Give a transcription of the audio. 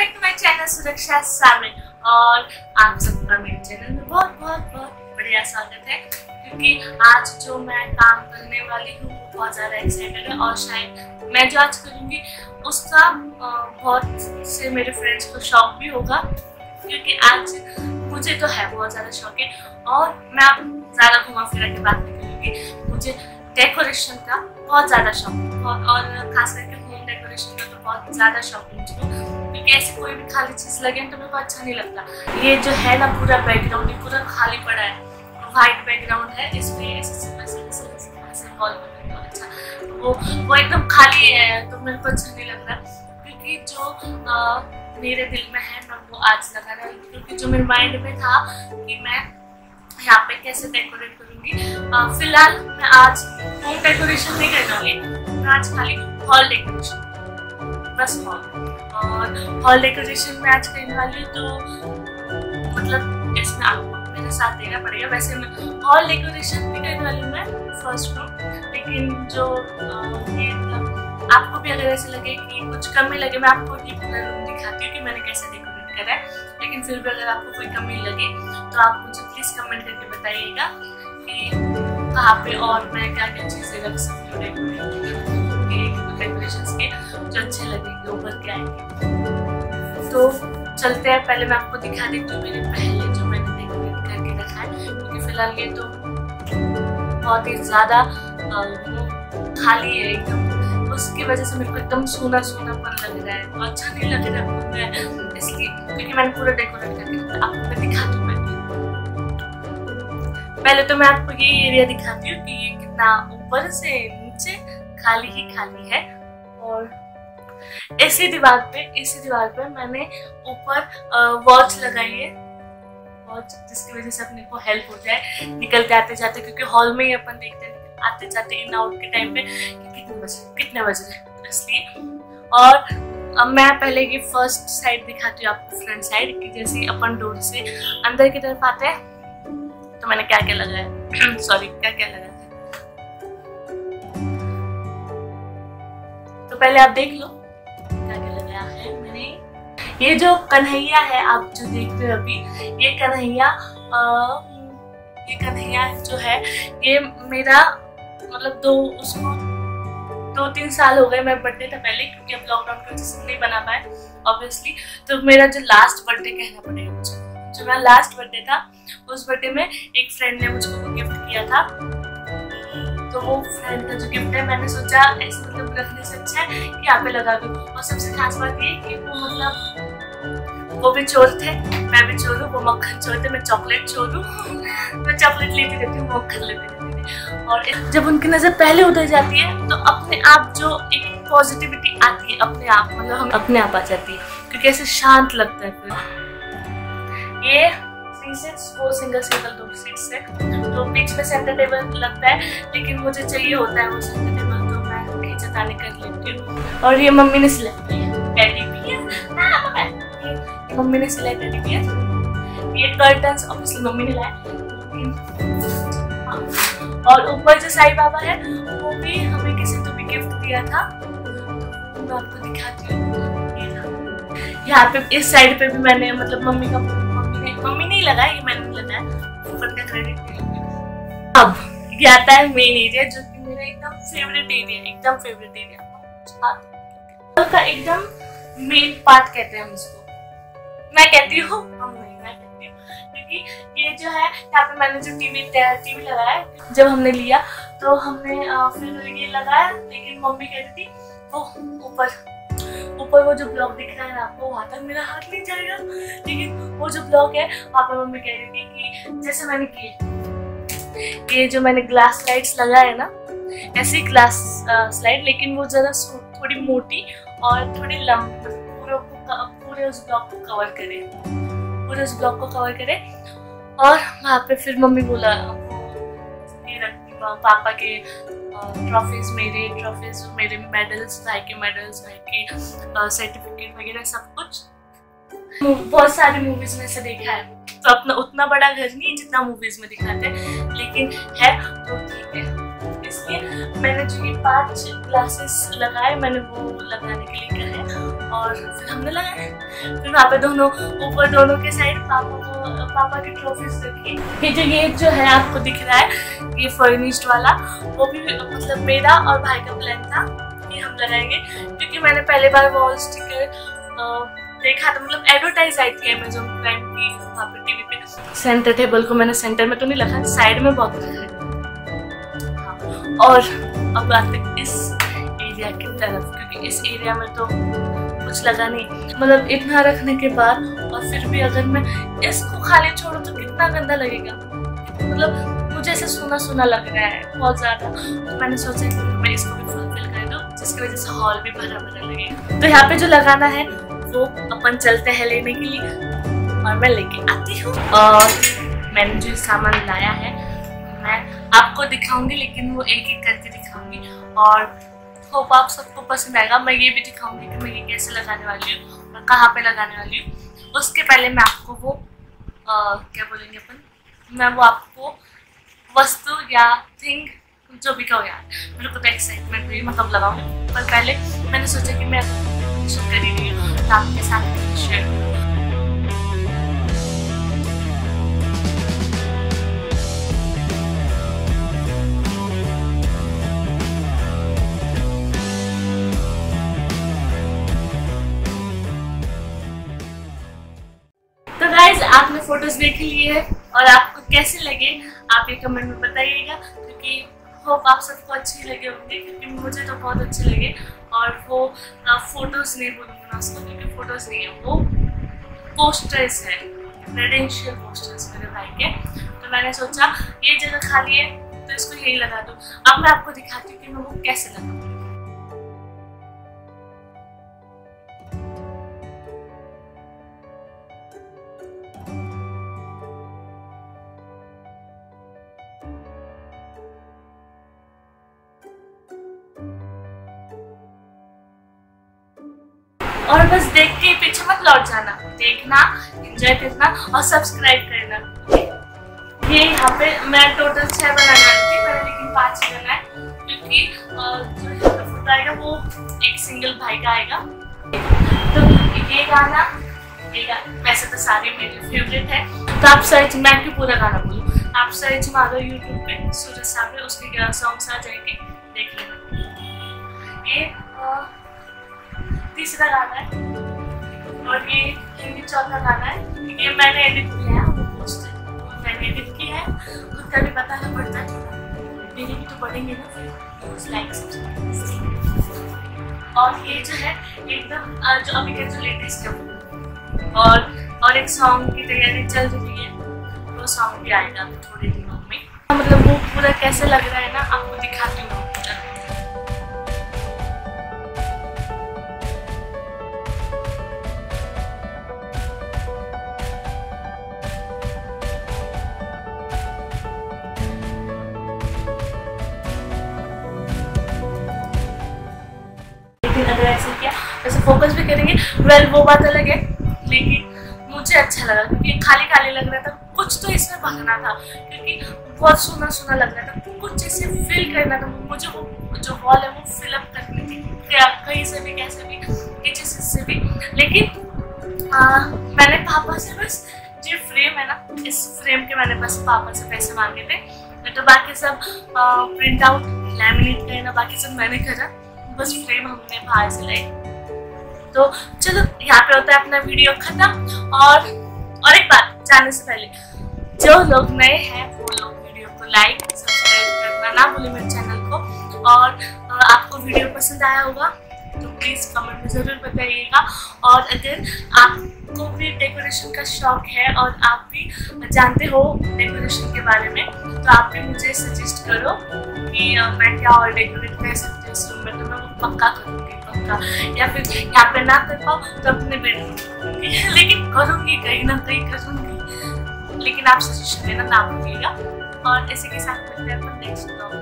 Back to my channel सुरक्षा सामने और आप सबका मेरे चैनल में बहुत बहुत बहुत बढ़िया स्वागत है। क्योंकि आज जो मैं काम करने वाली हूँ, वो बहुत ज़्यादा एक्साइटेड है और शायद मैं जो आज करूँगी, उसका बहुत से मेरे फ्रेंड्स को शौक भी होगा। क्योंकि आज मुझे तो है बहुत ज़्यादा शौक है। और मैं अब ज़्यादा घुमा फिरा के बात नहीं करूँगी। मुझे डेकोरेशन का बहुत ज़्यादा शौक है। और खास करके होम डेकोरेशन का तो बहुत ज़्यादा शौक है ऐसे कोई भी खाली चीज़ लगे तो मेरे को अच्छा नहीं लगता। ये जो है ना पूरा बैकग्राउंड पूरा खाली पड़ा है। वाइट बैकग्राउंड है इसमें ऐसे को अच्छा। वो वो एकदम खाली है तो मेरे को अच्छा नहीं लग रहा क्योंकि जो मेरे दिल में है, मैं वो आज लगा रहा हूँ। क्योंकि जो मेरे माइंड में था कि मैं यहाँ पे कैसे डेकोरेट करूँगी फ़िलहाल मैं आज होम डेकोरेशन नहीं करने आज खाली हॉल डेकोरेशन बस हॉल और हॉल डेकोरेशन में आज करने वाली तो मतलब इसमें आपको मेरे साथ देना पड़ेगा। वैसे मैं हॉल डेकोरेशन भी करने वाली मैं फ़र्स्ट फ्लोर लेकिन जो ये मतलब आपको भी अगर ऐसे लगे कि कुछ कमी लगे, मैं आपको ये पूरा रूम दिखाती हूँ कि मैंने कैसे डेकोरेट करा है। लेकिन फिर भी अगर आपको कोई कमी लगे तो आप मुझे प्लीज़ कमेंट करके बताइएगा कि कहाँ पे और मैं क्या क्या चीज़ें रख सकती हूँ डेकोरेशन के। जो अच्छे लगेंगे, उभर के आएँगे। तो चलते हैं, पहले मैं आपको दिखा देती हूँ मेरे पहले जो मैंने डेकोरेट करके रखा है। क्योंकि फ़िलहाल ये तो बहुत ही ज़्यादा खाली है एकदम। उसकी वजह से मेरे को एकदम सूना सूनापन लग रहा है तो अच्छा नहीं लग रहा है। इसलिए, क्योंकि मैंने पूरा डेकोरेट करके रखा। आपको मैं दिखाती हूँ मैं। पहले तो मैं आपको ये एरिया दिखाती हूँ कि ये कितना ऊपर से नीचे खाली ही खाली है, और इसी दीवार पे, इसी दीवार पे मैंने ऊपर वॉच लगाई है। वॉच जिसकी वजह से अपने को हेल्प हो जाए, निकलते आते जाते, क्योंकि हॉल में ही अपन देखते हैं, आते जाते इन आउट के टाइम पे कि कितने बजे, कितने बज रहे इसलिए, और अब मैं पहले ये फ़र्स्ट साइड दिखाती हूँ आपको फ्रंट साइड कि जैसे अपन डोर से अंदर की तरफ़ आते हैं तो मैंने क्या क्या लगाया। सॉरी क्या क्या लगाया। तो पहले आप देख लो। ये जो कन्हैया है, आप जो देख रहे हो अभी, ये कन्हैया ये कन्हैया जो है, ये मेरा मतलब दो, उसको दो तीन साल हो गए मैं बर्थडे था पहले, क्योंकि अब लॉकडाउन की वजह से नहीं बना पाए ऑब्वियसली तो मेरा जो लास्ट बर्थडे कहना पड़ेगा मुझे। जो मेरा लास्ट बर्थडे था, उस बर्थडे में एक फ्रेंड ने मुझको गिफ्ट किया था। तो वो फ्रेंड का जो गिफ्ट है, मैंने सोचा ऐसे मतलब रखने से अच्छा है कि यहाँ पे लगा दूँ। और सबसे खास बात ये कि वो मतलब वो भी चोर थे, मैं भी चोर हूँ, वो मक्खन चोर थे, मैं चॉकलेट चोर हूँ। मैं चॉकलेट लेती रहती हूँ मक्खन लेती रहती थी और जब उनकी नज़र पहले उधर जाती है तो अपने आप जो एक पॉजिटिविटी आती है, अपने आप मतलब हम अपने आप आ जाती है, क्योंकि ऐसे शांत लगता है फिर। ये सिंगल सिंगल दो सीट्स है तो बीच में सेंटर टेबल लगता है, लेकिन मुझे चाहिए होता है, वो सेंटर टेबल तो मैं खींचतानी कर लेती हूँ। और ये मम्मी ने सिलेक्ट किया पापा ये ये मम्मी ने सिलेक्ट टेडी बियर ये कर्टन्स ऑब्वियसली मम्मी ने लाए हाँ। और ऊपर जो साई बाबा है, वो भी हमें किसी तो भी गिफ्ट दिया था। मैं आपको दिखाती हूँ। यहाँ पे इस साइड पे भी मैंने मतलब मम्मी का, मम्मी ने, मम्मी नहीं लगाया ये मैंने लगाया। ऊपर का क्रेडिट अब, ये आता है मेन एरिया जो कि मेरा एकदम फेवरेट एरिया एकदम फेवरेट एरिया का एकदम मेन पार्ट कहते हैं हम इसको। मैं कहती हूँ हूँ। क्योंकि ये जो है यहाँ पे मैंने जो टीवी टीवी लगाया है, जब हमने लिया तो हमने फिर ये लगाया लेकिन मम्मी कहती थी वो ऊपर ऊपर वो जो ब्लॉक दिख रहा है ना आपको वहाँ तक मेरा हाथ नहीं जाएगा। लेकिन वो जो ब्लॉक है वहाँ पर मम्मी कह रही थी कि जैसे मैंने किए। ये जो मैंने ग्लास लाइट्स लगाए ना ऐसी ग्लास स्लाइड लेकिन वो ज़रा थोड़ी मोटी और थोड़ी लंबी। पूरे उस ब्लॉक को कवर करे। पूरे उस ब्लॉक को कवर करे। और वहाँ पे फिर मम्मी बोला पा- पापा के ट्रॉफीज मेरे ट्रॉफीज मेरे मेडल्स भाई के मेडल्स भाई के सर्टिफिकेट वगैरह सब कुछ। बहुत सारी मूवीज़ में से देखा है। तो अपना, उतना बड़ा घर नहीं जितना मूवीज़ में दिखाते हैं। लेकिन है तो ठीक है। इसलिए मैंने जो ये पाँच ग्लासेस लगाए, मैंने वो लगाने के लिए कहा है। और फिर हमने लगाए फिर वहाँ पे दोनों ऊपर दोनों के साइड पापा को पापा की ट्रॉफीज रखी ये जो ये जो है आपको दिख रहा है ये फर्निश्ड वाला वो भी मतलब मेरा और भाई का प्लान था कि हम लगाएँगे। क्योंकि मैंने पहले बार वॉल स्टिकर देखा था मतलब एडवर्टाइज आई थी अमेजोन प्राइम की वहाँ पे टीवी पे। सेंटर टेबल को मैंने सेंटर में तो नहीं रखा साइड में बहुत रखा है। हाँ, और अब आते इस एरिया की तरफ़ क्योंकि इस एरिया में तो कुछ लगा नहीं। मतलब इतना रखने के बाद और फिर भी अगर मैं इसको खाली छोड़ू तो कितना गंदा लगेगा। मतलब मुझे ऐसे सुना सुना लग रहा है, बहुत ज़्यादा। तो मैंने सोचा कि मैं इसको भी फुलफिल कर दूँ, जिसकी वजह से हॉल भी भरा भरा लगेगा। तो यहाँ पे जो लगाना है, वो अपन चलते हैं लेने के लिए और मैं लेके आती हूँ। और मैंने जो सामान लाया है, मैं आपको दिखाऊँगी, लेकिन वो एक एक करके दिखाऊँगी। और होप आप सबको पसंद आएगा। मैं ये भी दिखाऊँगी कि मैं ये कैसे लगाने वाली हूँ और कहाँ पे लगाने वाली हूँ। उसके पहले मैं आपको वो आ, क्या बोलेंगे अपन? मैं वो आपको वस्तु या थिंग जो भी कहो यार मेरे को तो एक्साइटमेंट हुई मतलब लगाऊँगी। पर पहले मैंने सोचा कि मैं शुरू कर ही रही हूँ आपके साथ शेयर आपने फ़ोटोज़ लिए है। और आपको कैसे लगे, आप ये कमेंट में बताइएगा, क्योंकि होप आप सबको अच्छे लगे होंगे, क्योंकि मुझे तो बहुत अच्छे लगे। और वो फ़ोटोज़ नहीं बोलूँगी मैं उसको, क्योंकि फ़ोटोज़ नहीं है, वो पोस्टर्स है क्रेडेंशियल पोस्टर्स मेरे भाई के। तो मैंने सोचा, ये जगह खाली है तो इसको यही लगा दूँ। अब मैं आपको दिखाती हूँ कि मैं वो कैसे लगाऊँ और बस देख के पीछे मत लौट जाना। देखना एंजॉय करना और सब्सक्राइब करना। ये यहाँ पे मैं टोटल छह बनाने थी मैंने लेकिन पाँच ही बनाए क्योंकि जो फ़ोटो आएगा, वो एक सिंगल भाई का आएगा। तो ये गाना वैसे तो सारे मेरे फेवरेट है। तो आप सर्च मैं क्यों पूरा गाना बोलूँ? आप सर्च मारो यूट्यूब पे, सूरज साहब उसके सॉन्ग्स आ जाएँगे, देख लेना। ये तीसरा गाना है। और ये हिंदी चौथा गाना है। ये मैंने एडिट किया है, वो पोस्ट मैंने एडिट किया है। खुद का भी बताना पड़ता है। मेरे भी तो पढ़ेंगे ना। लाइक और ये जो है, एकदम जो अभी का जो लेटेस्ट है और और एक सॉन्ग की तैयारी चल रही है। वो सॉन्ग भी आएगा थोड़े दिनों में। मतलब वो पूरा कैसे लग रहा है ना, आपको लेकिन अगर ऐसे किया वैसे फोकस भी करेंगे वेल वो बात अलग है लेकिन मुझे अच्छा लगा क्योंकि खाली खाली लग रहा था कुछ तो इसमें भरना था क्योंकि बहुत सुना सुना लग रहा था कुछ ऐसे फिल करना था मुझे वो जो वॉल है वो फिलअप करनी थी कहीं से भी कैसे भी किसी से भी। लेकिन आ, मैंने पापा से बस जो फ्रेम है ना इस फ्रेम के मैंने बस पापा से पैसे मांगे थे तो बाकी सब प्रिंट आउट लैमिनेट करना बाकी सब मैंने करा। बस फ्रेम हमने बाहर से लाई तो चलो, यहाँ पे होता है अपना वीडियो खत्म। और और एक बात जाने से पहले, जो लोग नए हैं, वो लोग वीडियो को लाइक सब्सक्राइब करना ना भूलें मेरे चैनल को। और आपको वीडियो पसंद आया होगा तो प्लीज़ कमेंट में ज़रूर बताइएगा। और अगर आपको भी डेकोरेशन का शौक है, और आप भी जानते हो डेकोरेशन के बारे में तो आप भी मुझे सजेस्ट करो कि मैं क्या और डेकोरेट कर सकती हूँ इस रूम तो मैं वो पक्का करूँगी, पक्का। या फिर यहाँ पे ना कर पाऊँ तो अपने बेडरूम लेकिन करूँगी, कहीं ना कहीं करूँगी। लेकिन आप सजेशन देना ना भूलिएगा। और ऐसे के साथ मिलते हैं नेक्स्ट ब्लॉग